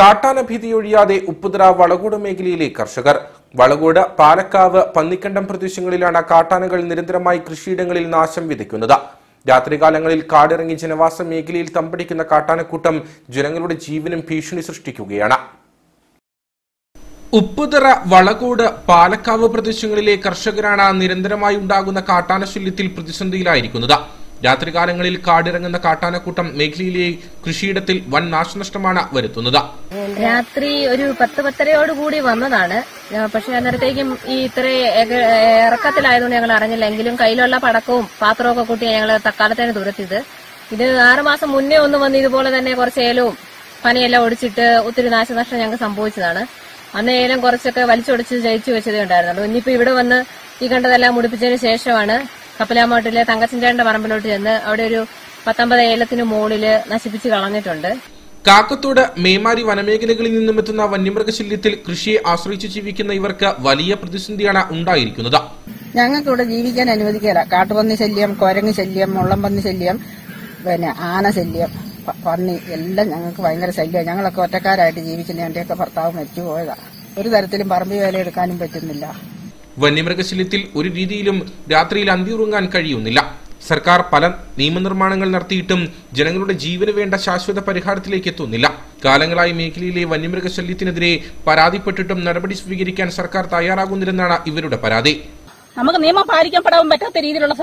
കാട്ടാന ഭീതിയൊഴിയാതെ ഉപ്പുതറ വളകോട് മേഖലയിലെ കർഷകർ. വളകോട് പാലക്കാവ് പന്നിക്കണ്ടം പ്രദേശങ്ങളിലാണ് കാട്ടാനകൾ നിരന്തരമായി കൃഷിയിടങ്ങളിൽ നാശം വിതയ്ക്കുന്നത്. രാത്രികാലങ്ങളിൽ കാടിറങ്ങി ജനവാസ മേഖലയിൽ തമ്പടിക്കുന്ന കാട്ടാനക്കൂട്ടം ജനങ്ങളുടെ ജീവനും ഭീഷണി സൃഷ്ടിക്കുകയാണ്. ഉപ്പുതറ വളകോട് പാലക്കാവ് പ്രദേശങ്ങളിലെ കർഷകരാണ് നിരന്തരമായി ഉണ്ടാകുന്ന കാട്ടാനശല്യത്തിൽ പ്രതിസന്ധിയിലായിരിക്കുന്നത്. രാത്രികാലങ്ങളിൽ കാടിറങ്ങുന്ന കാട്ടാനക്കൂട്ടം മേഖലയിലെ കൃഷിയിടത്തിൽ വൻ നാശനഷ്ടമാണ് വരുത്തുന്നത്. രാത്രി ഒരു പത്ത് പത്തരയോട് കൂടി വന്നതാണ് പക്ഷെ അന്നേരത്തേക്കും ഈ ഇത്ര ഇറക്കത്തിലായതുകൊണ്ട് ഞങ്ങൾ അറിഞ്ഞില്ല. എങ്കിലും കയ്യിലുള്ള പടക്കവും പാത്രവും ഒക്കെ കൂട്ടി ഞങ്ങൾ തക്കാലത്തേന് തുരത്തിയത്. ഇത് ആറുമാസം മുന്നേ ഒന്ന് വന്ന് ഇതുപോലെ തന്നെ കുറച്ച് ഏലവും പനിയെല്ലാം ഒടിച്ചിട്ട് ഒത്തിരി നാശനഷ്ടം ഞങ്ങൾക്ക് സംഭവിച്ചതാണ്. അന്ന് ഏലം കുറച്ചൊക്കെ വലിച്ചൊടിച്ച് ജയിച്ചു വെച്ചതേ ഉണ്ടായിരുന്നുള്ളൂ. ഇനിയിപ്പോ ഇവിടെ വന്ന് ഈ കണ്ടതെല്ലാം മുടിപ്പിച്ചതിന് ശേഷമാണ് കപ്പലാമോട്ടിലെ തങ്കച്ചൻചേട്ടന്റെ പറമ്പിലോട്ട് ചെന്ന് അവിടെ ഒരു പത്തൊമ്പത് ഏലത്തിന് മുകളിൽ നശിപ്പിച്ച് കളഞ്ഞിട്ടുണ്ട്. കാക്കത്തോട് മേമാരി വനമേഖലകളിൽ നിന്നും എത്തുന്ന വന്യമൃഗശല്യത്തിൽ കൃഷിയെ ആശ്രയിച്ച് ജീവിക്കുന്ന ഇവർക്ക് വലിയ പ്രതിസന്ധിയാണ് ഉണ്ടായിരിക്കുന്നത്. ഞങ്ങൾക്ക് ഇവിടെ ജീവിക്കാൻ അനുവദിക്കില്ല കാട്ടുപന്നി ശല്യം കുരങ്ങ് ശല്യം മുള്ളംപന്നി ശല്യം പിന്നെ ആന ശല്യം പന്നി എല്ലാം ഞങ്ങൾക്ക് ഭയങ്കര ശല്യം ഞങ്ങളൊക്കെ ഒറ്റക്കാരായിട്ട് ജീവിക്കുന്ന എന്റെയൊക്കെ ഭർത്താവ് മരിച്ചു പോയതാണ് ഒരു തരത്തിലും പറമ്പ് വേല എടുക്കാനും പറ്റുന്നില്ല. വന്യമൃഗശല്യത്തിൽ ഒരു രീതിയിലും രാത്രിയിൽ അന്തിയുറങ്ങാൻ കഴിയുന്നില്ല. സർക്കാർ പല നിയമനിർമ്മാണങ്ങൾ നടത്തിയിട്ടും ജനങ്ങളുടെ ജീവന് വേണ്ട ശാശ്വത പരിഹാരത്തിലേക്ക് എത്തുന്നില്ല. കാലങ്ങളായി മേഖലയിലെ വന്യമൃഗശല്യത്തിനെതിരെ പരാതിപ്പെട്ടിട്ടും നടപടി സ്വീകരിക്കാൻ സർക്കാർ തയ്യാറാകുന്നില്ലെന്നാണ് ഇവരുടെ പരാതി. നമുക്ക് നിയമം പാലിക്കപ്പെടാൻ പറ്റാത്ത രീതിയിലുള്ള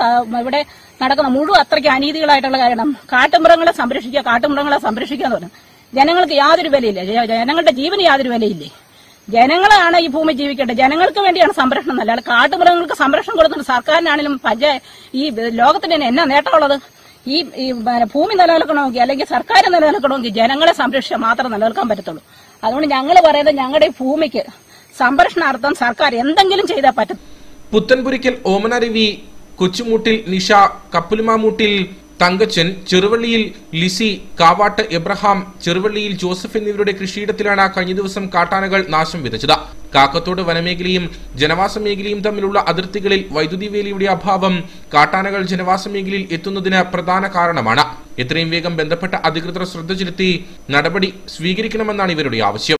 ഇവിടെ നടക്കുന്ന മുഴുവൻ അത്രയ്ക്ക് അനീതികളായിട്ടുള്ള കാരണം കാട്ടുമൃഗങ്ങളെ സംരക്ഷിക്കുക കാട്ടുമൃഗങ്ങളെ സംരക്ഷിക്കുക എന്ന് പറഞ്ഞു ജനങ്ങൾക്ക് യാതൊരു വിലയില്ല. ജനങ്ങളുടെ ജീവന് യാതൊരു വിലയില്ലേ? ജനങ്ങളാണ് ഈ ഭൂമി ജീവിക്കേണ്ടത്. ജനങ്ങൾക്ക് വേണ്ടിയാണ് സംരക്ഷണം നല്ല കാട്ടുമൃഗങ്ങൾക്ക് സംരക്ഷണം കൊടുക്കുന്ന സർക്കാരിനാണെങ്കിലും പഞ്ചായ ഈ ലോകത്തിന് തന്നെ എന്നാ നേട്ടമുള്ളത്? ഈ ഭൂമി നിലനിൽക്കണമെങ്കിൽ അല്ലെങ്കിൽ സർക്കാർ നിലനിൽക്കണമെങ്കിൽ ജനങ്ങളെ സംരക്ഷിച്ചാൽ മാത്രം നിലനിൽക്കാൻ പറ്റത്തുള്ളൂ. അതുകൊണ്ട് ഞങ്ങൾ പറയുന്നത് ഞങ്ങളുടെ ഭൂമിക്ക് സംരക്ഷണാർത്ഥം സർക്കാർ എന്തെങ്കിലും ചെയ്താൽ പറ്റും പുത്തൻപുരിക്കൽ ഓമനരുവി കൊച്ചുമൂട്ടിൽ നിഷ കപ്പുലുമാമൂട്ടിൽ തങ്കച്ചൻ ചെറുവള്ളിയിൽ ലിസി കാവാട്ട് എബ്രഹാം ചെറുവള്ളിയിൽ ജോസഫ് എന്നിവരുടെ കൃഷിയിടത്തിലാണ് കഴിഞ്ഞ ദിവസം കാട്ടാനകൾ നാശം വിതച്ചത്. കാക്കത്തോട് വനമേഖലയും ജനവാസ മേഖലയും തമ്മിലുള്ള അതിർത്തികളിൽ വൈദ്യുതി വേലിയുടെ അഭാവം കാട്ടാനകൾ ജനവാസ മേഖലയിൽ എത്തുന്നതിന് പ്രധാന കാരണമാണ്. എത്രയും വേഗം ബന്ധപ്പെട്ട അധികൃതർ ശ്രദ്ധ ചെലുത്തി നടപടി സ്വീകരിക്കണമെന്നാണ് ഇവരുടെ ആവശ്യം.